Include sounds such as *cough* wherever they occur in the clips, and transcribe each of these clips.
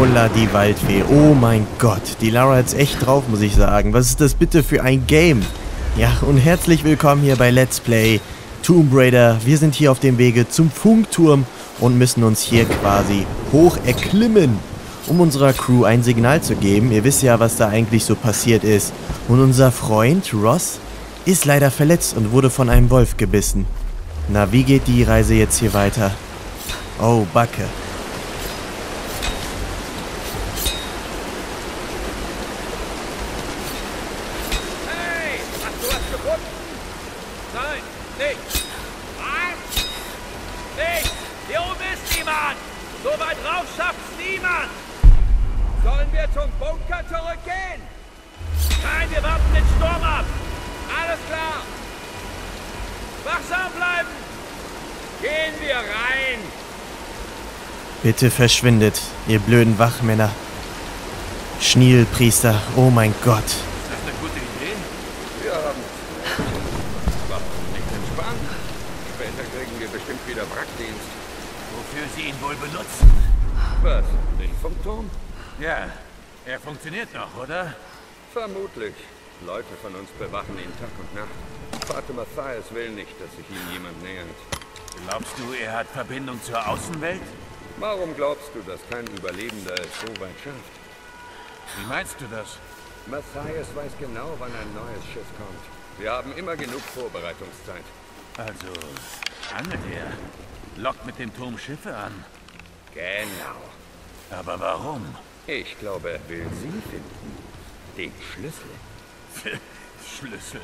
Holla die Waldfee. Oh mein Gott. Die Lara hat's echt drauf, muss ich sagen. Was ist das bitte für ein Game? Ja, und herzlich willkommen hier bei Let's Play Tomb Raider. Wir sind hier auf dem Wege zum Funkturm und müssen uns hier quasi hoch erklimmen, um unserer Crew ein Signal zu geben. Ihr wisst ja, was da eigentlich so passiert ist. Und unser Freund Ross ist leider verletzt und wurde von einem Wolf gebissen. Na, wie geht die Reise jetzt hier weiter? Oh, Backe. Hey, hast du was gefunden? Nein, nicht. Was? Nicht. Hier oben ist niemand. So weit rauf schafft's niemand. Sollen wir zum Bunker zurückgehen? Nein, wir warten den Sturm ab. Alles klar. Wachsam bleiben. Gehen wir rein. Bitte verschwindet, ihr blöden Wachmänner. Schnielpriester, oh mein Gott. Ist das eine gute Idee? Wir haben Warum nicht entspannen? Später kriegen wir bestimmt wieder Wrackdienst. Wofür Sie ihn wohl benutzen? Was? Den Funkturm? Ja, er funktioniert noch, oder? Vermutlich. Leute von uns bewachen ihn Tag und Nacht. Vater Matthias will nicht, dass sich ihm jemand nähert. Glaubst du, er hat Verbindung zur Außenwelt? Warum glaubst du, dass kein Überlebender es so weit schafft? Wie meinst du das? Matthias weiß genau, wann ein neues Schiff kommt. Wir haben immer genug Vorbereitungszeit. Also, angelt er. Lockt mit dem Turm Schiffe an. Genau. Aber warum? Ich glaube, er will sie finden. Den Schlüssel. *laughs* Schlüssel.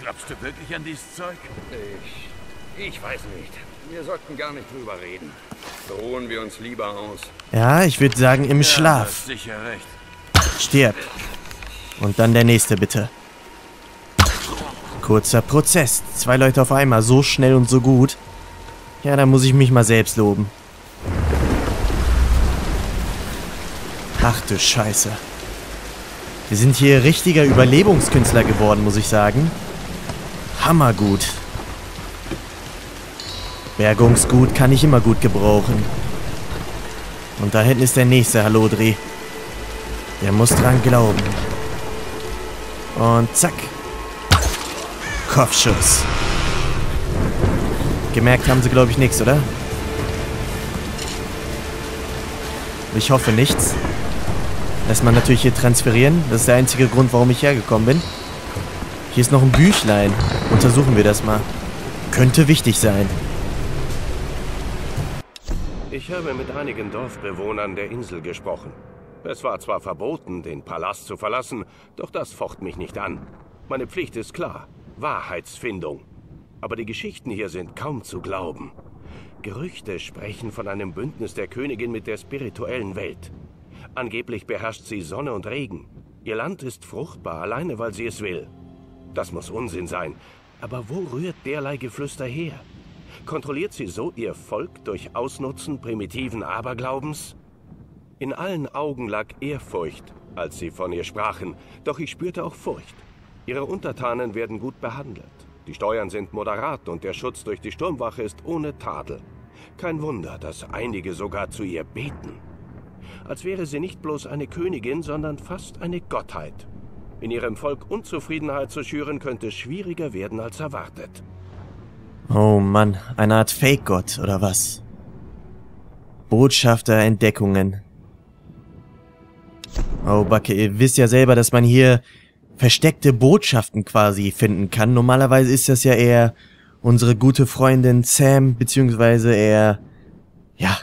Glaubst du wirklich an dieses Zeug? Ich... Ich weiß nicht. Wir sollten gar nicht drüber reden. Ruhen wir uns lieber aus. Ja, ich würde sagen im Ja, Schlaf. hast sicher recht. Stirb. Und dann der nächste bitte. Kurzer Prozess. Zwei Leute auf einmal, so schnell und so gut. Ja, da muss ich mich mal selbst loben. Ach du Scheiße. Wir sind hier richtiger Überlebungskünstler geworden, muss ich sagen. Hammergut. Bergungsgut kann ich immer gut gebrauchen. Und da hinten ist der nächste Hallodri. Der muss dran glauben. Und zack. Kopfschuss. Gemerkt haben sie, glaube ich, nichts, oder? Ich hoffe nichts. Lässt man natürlich hier transferieren. Das ist der einzige Grund, warum ich hergekommen bin. Hier ist noch ein Büchlein. Untersuchen wir das mal. Könnte wichtig sein. Ich habe mit einigen Dorfbewohnern der Insel gesprochen. Es war zwar verboten, den Palast zu verlassen, doch das focht mich nicht an. Meine Pflicht ist klar. Wahrheitsfindung. Aber die Geschichten hier sind kaum zu glauben. Gerüchte sprechen von einem Bündnis der Königin mit der spirituellen Welt. Angeblich beherrscht sie Sonne und Regen. Ihr Land ist fruchtbar, alleine weil sie es will. Das muss Unsinn sein. Aber wo rührt derlei Geflüster her? Kontrolliert sie so ihr Volk durch Ausnutzen primitiven Aberglaubens? In allen Augen lag Ehrfurcht, als sie von ihr sprachen, doch ich spürte auch Furcht. Ihre Untertanen werden gut behandelt. Die Steuern sind moderat und der Schutz durch die Sturmwache ist ohne Tadel. Kein Wunder, dass einige sogar zu ihr beten. Als wäre sie nicht bloß eine Königin, sondern fast eine Gottheit. In ihrem Volk Unzufriedenheit zu schüren, könnte schwieriger werden als erwartet. Oh Mann, eine Art Fake-Gott, oder was? Botschafter Entdeckungen. Oh, Backe, ihr wisst ja selber, dass man hier versteckte Botschaften quasi finden kann. Normalerweise ist das ja eher unsere gute Freundin Sam, beziehungsweise eher, ja,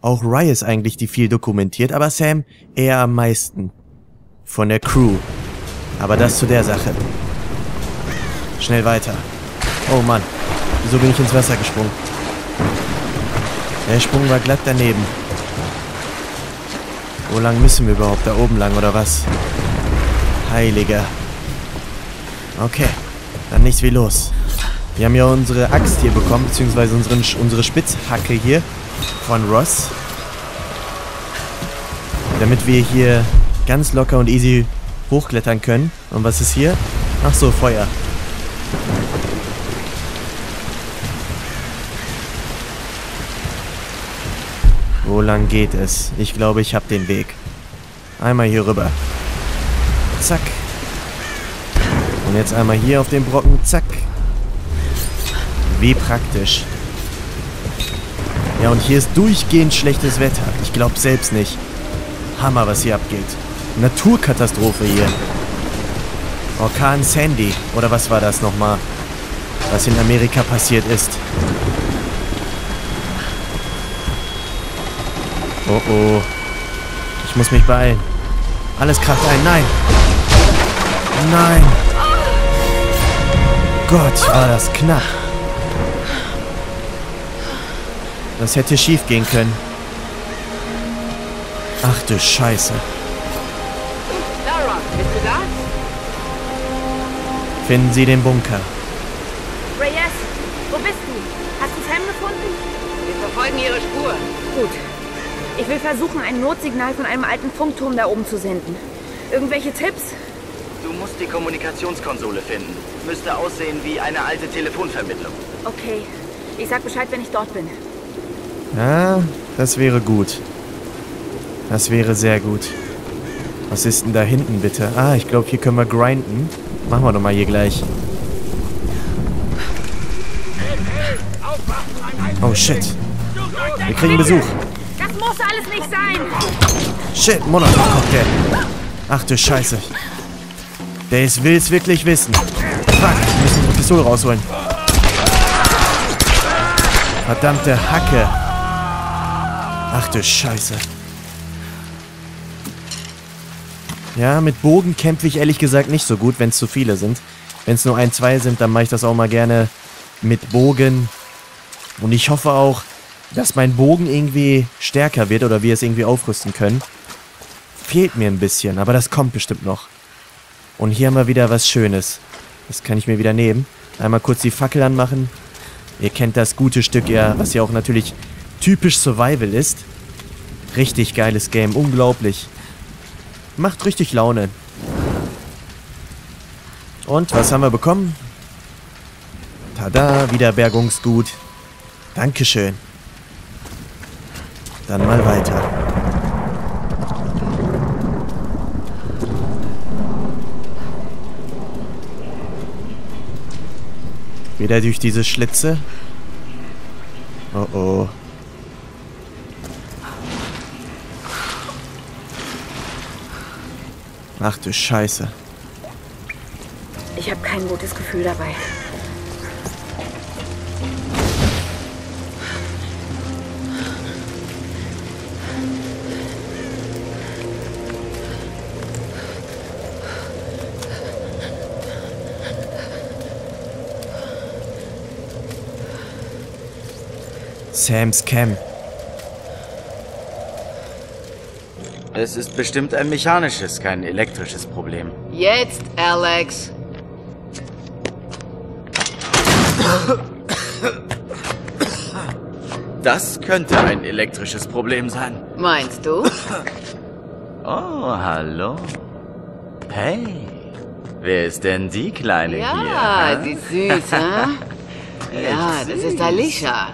auch Riot eigentlich, die viel dokumentiert, aber Sam eher am meisten. Von der Crew. Aber das zu der Sache. Schnell weiter. Oh Mann, wieso bin ich ins Wasser gesprungen? Der Sprung war glatt daneben. Wo lang müssen wir überhaupt? Da oben lang, oder was? Heiliger. Okay, dann nichts wie los. Wir haben ja unsere Axt hier bekommen, beziehungsweise unseren, unsere Spitzhacke hier von Ross. Damit wir hier ganz locker und easy hochklettern können. Und was ist hier? Ach so, Feuer. Wo lang geht es? Ich glaube, ich habe den Weg. Einmal hier rüber. Zack. Und jetzt einmal hier auf den Brocken. Zack. Wie praktisch. Ja, und hier ist durchgehend schlechtes Wetter. Ich glaube selbst nicht. Hammer, was hier abgeht. Naturkatastrophe hier. Orkan Sandy. Oder was war das nochmal? Was in Amerika passiert ist. Oh oh. Ich muss mich beeilen. Alles kracht ein. Nein. Nein. Gott, war das knapp. Das hätte schief gehen können. Ach du Scheiße. Lara, bist du da? Finden Sie den Bunker. Reyes, wo bist du? Hast du Sam gefunden? Wir verfolgen ihre Spur. Gut. Ich will versuchen, ein Notsignal von einem alten Funkturm da oben zu senden. Irgendwelche Tipps? Du musst die Kommunikationskonsole finden. Müsste aussehen wie eine alte Telefonvermittlung. Okay. Ich sag Bescheid, wenn ich dort bin. Ja, das wäre gut. Das wäre sehr gut. Was ist denn da hinten, bitte? Ah, ich glaube, hier können wir grinden. Machen wir doch mal hier gleich. Oh, shit. Wir kriegen Besuch. Das muss alles nicht sein! Shit, Molotov-Cocktail. Ach du Scheiße. Der ist will's wirklich wissen. Fuck, wir müssen die Pistole rausholen. Verdammte Hacke. Ach du Scheiße. Ja, mit Bogen kämpfe ich ehrlich gesagt nicht so gut, wenn es zu viele sind. Wenn es nur ein, zwei sind, dann mache ich das auch mal gerne mit Bogen. Und ich hoffe auch, dass mein Bogen irgendwie stärker wird oder wir es irgendwie aufrüsten können. Fehlt mir ein bisschen, aber das kommt bestimmt noch. Und hier haben wir wieder was Schönes. Das kann ich mir wieder nehmen. Einmal kurz die Fackel anmachen. Ihr kennt das gute Stück ja, was ja auch natürlich typisch Survival ist. Richtig geiles Game, unglaublich. Macht richtig Laune. Und was haben wir bekommen? Tada, wieder Bergungsgut. Dankeschön. Dann mal weiter. Wieder durch diese Schlitze. Oh oh. Ach du Scheiße. Ich habe kein gutes Gefühl dabei. Sam's Camp. Es ist bestimmt ein mechanisches, kein elektrisches Problem. Jetzt, Alex. Das könnte ein elektrisches Problem sein. Meinst du? Oh, hallo. Hey, wer ist denn die Kleine Ja, hier? sie ist süß, hä? *laughs* Ja, das ist Alicia.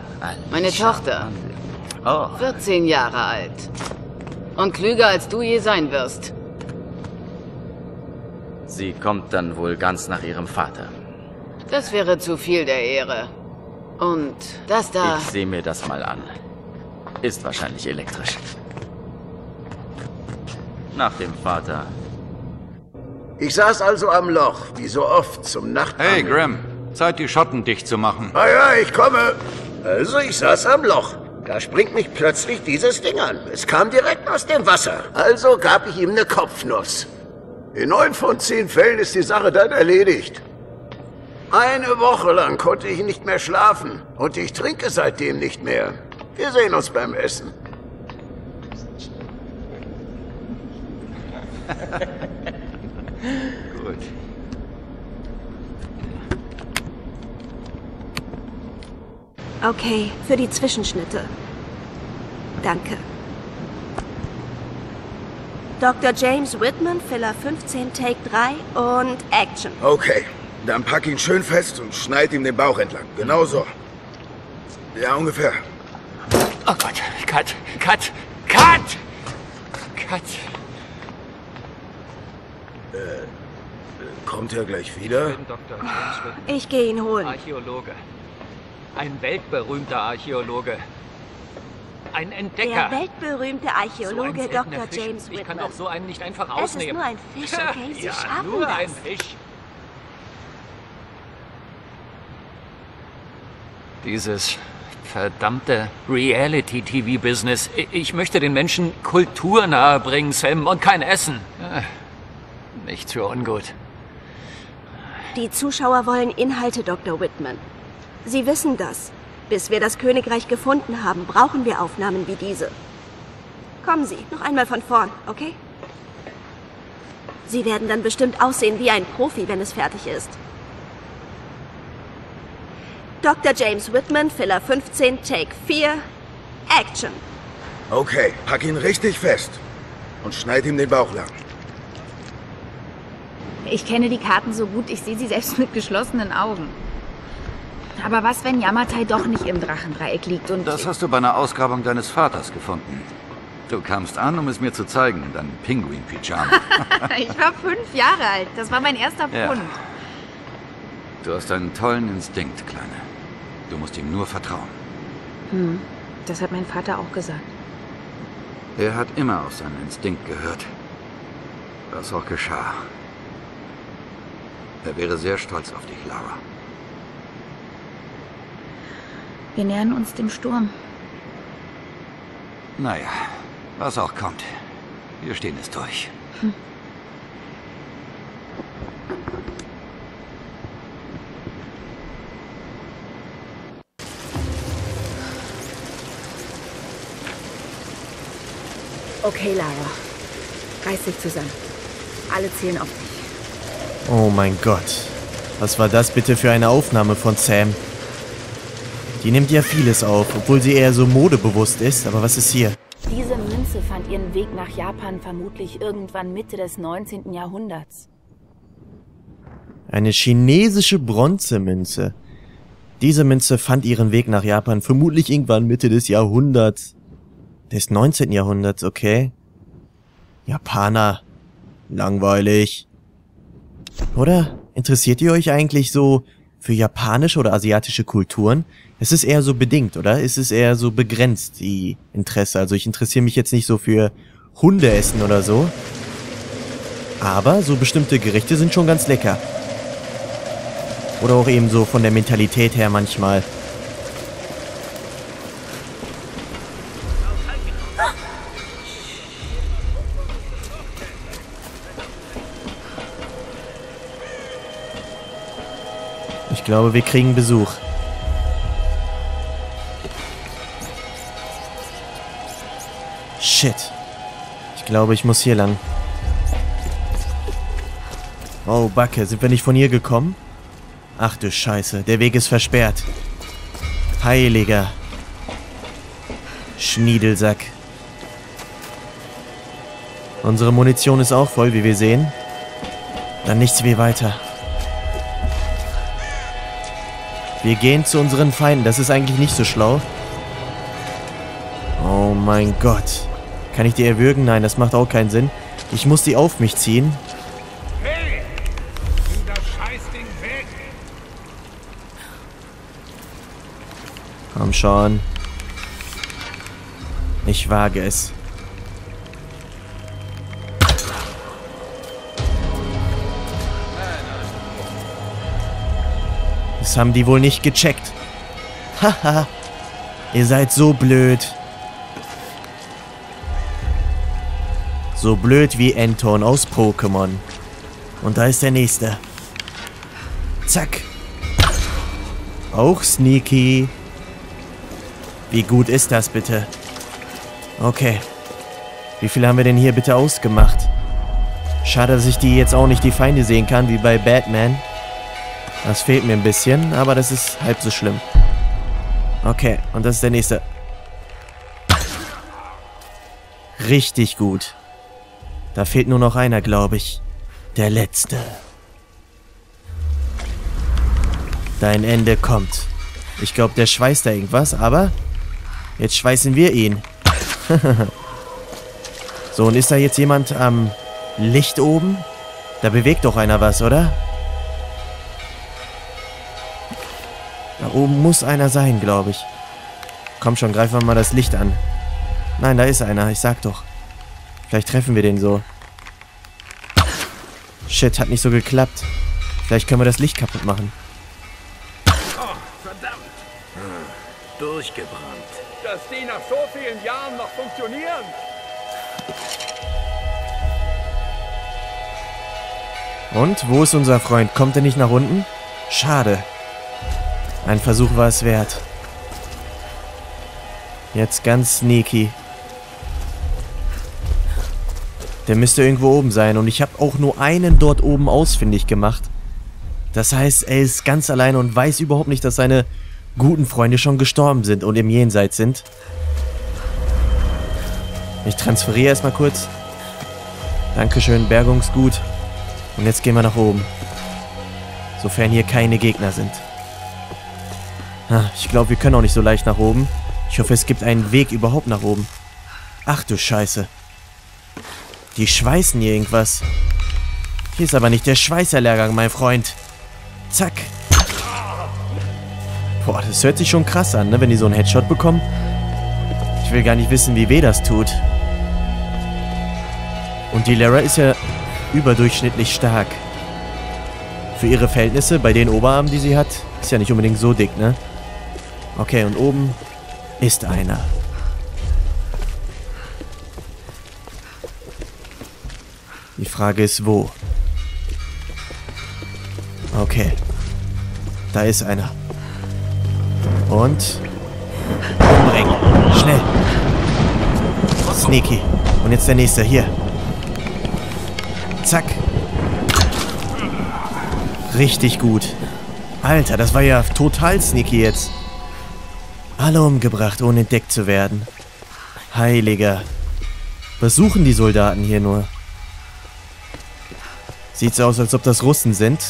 Meine Tochter. Oh, 14 Jahre alt. Und klüger als du je sein wirst. sie kommt dann wohl ganz nach ihrem Vater. Das wäre zu viel der Ehre. Und das da. Ich sehe mir das mal an. Ist wahrscheinlich elektrisch. Nach dem Vater. Ich saß also am Loch, wie so oft, zum Nachtangeln. Hey, Graham, Zeit, die Schotten dicht zu machen. Ah ja, ich komme. Also, ich saß am Loch. Da springt mich plötzlich dieses Ding an. Es kam direkt aus dem Wasser. Also gab ich ihm eine Kopfnuss. In neun von zehn Fällen ist die Sache dann erledigt. Eine Woche lang konnte ich nicht mehr schlafen. Und ich trinke seitdem nicht mehr. Wir sehen uns beim Essen. *laughs* Gut. Okay, für die Zwischenschnitte. Danke. Dr. James Whitman, Filler 15, Take 3 und Action. Okay, dann pack ihn schön fest und schneid ihm den Bauch entlang. Genau so. Ja, ungefähr. Oh Gott, Cut, Cut, Cut! Cut! Äh, kommt er gleich wieder? Dr. James Whitman, Ich gehe ihn holen. Archäologe. Ein weltberühmter Archäologe. Ein Entdecker. Der weltberühmte Archäologe so Dr. Fisch. James Ich kann Whitman. doch so einen nicht einfach Es ist ausnehmen. nur ein Fisch, okay? Sie ja, schaffen nur das. ein Fisch. Dieses verdammte Reality-TV-Business. Ich möchte den Menschen Kultur nahebringen, Sam, und kein Essen. Ah, Nichts für ungut. Die Zuschauer wollen Inhalte, Dr. Whitman. Sie wissen das. Bis wir das Königreich gefunden haben, brauchen wir Aufnahmen wie diese. Kommen Sie, noch einmal von vorn, okay? Sie werden dann bestimmt aussehen wie ein Profi, wenn es fertig ist. Dr. James Whitman, Filler 15, Take 4, Action. Okay, pack ihn richtig fest. Und schneid ihm den Bauch lang. Ich kenne die Karten so gut, ich sehe sie selbst *laughs* mit geschlossenen Augen. Aber was, wenn Yamatai doch nicht im Drachendreieck liegt und... Das hast du bei einer Ausgrabung deines Vaters gefunden. Du kamst an, um es mir zu zeigen, in deinem Pinguin-Pyjama. *laughs* ich war fünf Jahre alt. Das war mein erster Ja. Pfund. Du hast einen tollen Instinkt, Kleine. Du musst ihm nur vertrauen. Hm, das hat mein Vater auch gesagt. Er hat immer auf seinen Instinkt gehört. Was auch geschah. Er wäre sehr stolz auf dich, Lara. Wir nähern uns dem Sturm. Naja, was auch kommt. Wir stehen es durch. Okay, Lara. Reiß dich zusammen. Alle zählen auf dich. Oh mein Gott. Was war das bitte für eine Aufnahme von Sam? Die nimmt ja vieles auf, obwohl sie eher so modebewusst ist. Aber was ist hier? Diese Münze fand ihren Weg nach Japan vermutlich irgendwann Mitte des 19. Jahrhunderts. Eine chinesische Bronzemünze. Diese Münze fand ihren Weg nach Japan vermutlich irgendwann Mitte des Jahrhunderts. Des 19. Jahrhunderts, okay. Japaner. Langweilig. Oder? Interessiert ihr euch eigentlich so für japanische oder asiatische Kulturen? Es ist eher so bedingt, oder? Es ist eher so begrenzt, die Interesse. Also ich interessiere mich jetzt nicht so für Hundeessen oder so. Aber so bestimmte Gerichte sind schon ganz lecker. Oder auch eben so von der Mentalität her manchmal. Glaube, wir kriegen Besuch. Shit. Ich glaube, ich muss hier lang. Oh, Backe, sind wir nicht von hier gekommen? Ach du Scheiße, der Weg ist versperrt. Heiliger. Schniedelsack. Unsere Munition ist auch voll, wie wir sehen. Dann nichts wie weiter. Wir gehen zu unseren Feinden. Das ist eigentlich nicht so schlau. Oh mein Gott. Kann ich die erwürgen? Nein, das macht auch keinen Sinn. Ich muss die auf mich ziehen. Hey! Nimm das Scheißding weg! Komm schon. Ich wage es. Haben die wohl nicht gecheckt. Haha. Ihr seid so blöd. So blöd wie Anton aus Pokémon. Und da ist der nächste. Zack. Auch sneaky. Wie gut ist das bitte? Okay. Wie viel haben wir denn hier bitte ausgemacht? Schade, dass ich die jetzt auch nicht die Feinde sehen kann, wie bei Batman. Das fehlt mir ein bisschen, aber das ist halb so schlimm. Okay, und das ist der nächste. Richtig gut. Da fehlt nur noch einer, glaube ich. Der letzte. Dein Ende kommt. Ich glaube, der schweißt da irgendwas, aber Jetzt schweißen wir ihn. *laughs* so, und ist da jetzt jemand am Licht oben? Da bewegt doch einer was, oder? Oben muss einer sein, glaube ich. Komm schon, greifen wir mal das Licht an. Nein, da ist einer, ich sag doch. Vielleicht treffen wir den so. Shit, hat nicht so geklappt. Vielleicht können wir das Licht kaputt machen. Oh, verdammt. Durchgebrannt. Dass die nach so vielen Jahren noch funktionieren. Und, wo ist unser Freund? Kommt er nicht nach unten? Schade. Ein Versuch war es wert. Jetzt ganz sneaky. Der müsste irgendwo oben sein und ich habe auch nur einen dort oben ausfindig gemacht. Das heißt, er ist ganz alleine und weiß überhaupt nicht, dass seine guten Freunde schon gestorben sind und im Jenseits sind. Ich transferiere erstmal kurz. Dankeschön, Bergungsgut. Und jetzt gehen wir nach oben. Sofern hier keine Gegner sind. Ah, ich glaube, wir können auch nicht so leicht nach oben. Ich hoffe, es gibt einen Weg überhaupt nach oben. Ach du Scheiße. Die schweißen hier irgendwas. Hier ist aber nicht der Schweißerlehrgang, mein Freund. Zack. Boah, das hört sich schon krass an, ne, wenn die so einen Headshot bekommen. Ich will gar nicht wissen, wie weh das tut. Und die Lara ist ja überdurchschnittlich stark. Für ihre Verhältnisse, bei den Oberarmen, die sie hat, ist ja nicht unbedingt so dick, ne? Okay, und oben ist einer. Die Frage ist, wo? Okay. Da ist einer. Und... Umbringen. Schnell. Sneaky. Und jetzt der nächste. Hier. Zack. Richtig gut. Alter, das war ja total sneaky jetzt. Alle umgebracht, ohne entdeckt zu werden. Heiliger. Was suchen die Soldaten hier nur? Sieht so aus, als ob das Russen sind.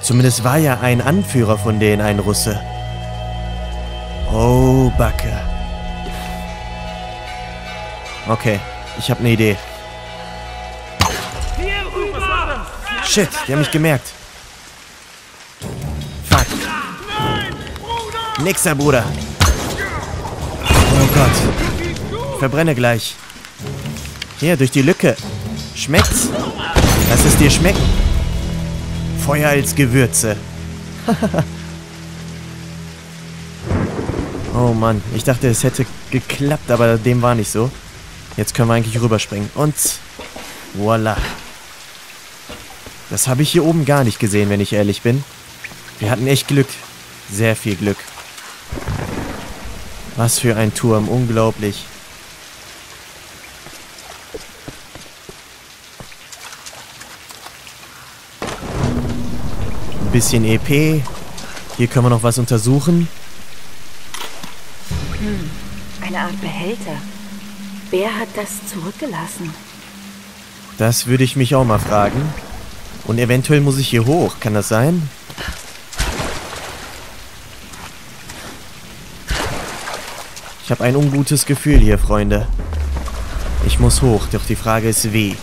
Zumindest war ja ein Anführer von denen ein Russe. Oh, Backe. Okay, ich habe eine Idee. Shit, die haben mich gemerkt. Nixer, Bruder. Oh Gott. Verbrenne gleich. Hier, durch die Lücke. Schmeckt's? Lass es dir schmecken. Feuer als Gewürze. *laughs* oh Mann, ich dachte, es hätte geklappt, aber dem war nicht so. Jetzt können wir eigentlich rüberspringen. Und voila. Das habe ich hier oben gar nicht gesehen, wenn ich ehrlich bin. Wir hatten echt Glück. Sehr viel Glück. Was für ein Turm, unglaublich. Ein bisschen EP. Hier können wir noch was untersuchen. Hm, eine Art Behälter. Wer hat das zurückgelassen? Das würde ich mich auch mal fragen. Und eventuell muss ich hier hoch. Kann das sein? Ich habe ein ungutes Gefühl hier, Freunde. Ich muss hoch, doch die Frage ist wie.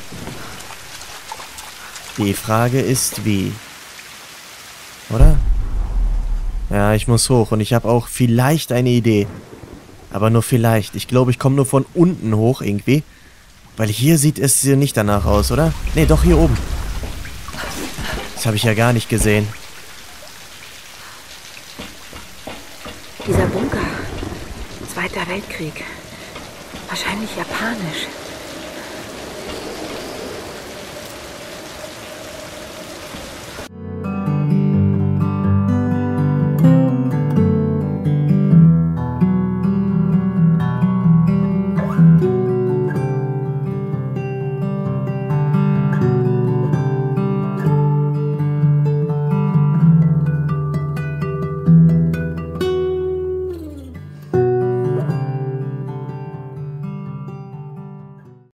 Die Frage ist wie. Oder? Ja, ich muss hoch und ich habe auch vielleicht eine Idee. Aber nur vielleicht. Ich glaube, ich komme nur von unten hoch irgendwie. Weil hier sieht es nicht danach aus, oder? Ne, doch hier oben. Das habe ich ja gar nicht gesehen. Dieser Bunker. Zweiter Weltkrieg. Wahrscheinlich japanisch.